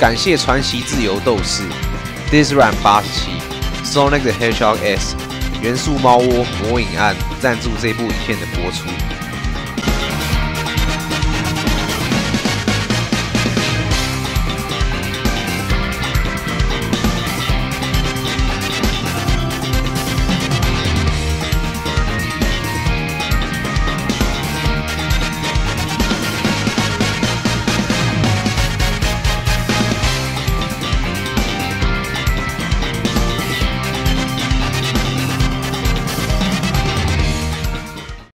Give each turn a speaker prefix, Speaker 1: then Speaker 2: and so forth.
Speaker 1: 感谢传奇自由斗士，Disran 八十七，Sonic the Hedgehog S，元素猫窝魔影案赞助这部影片的播出。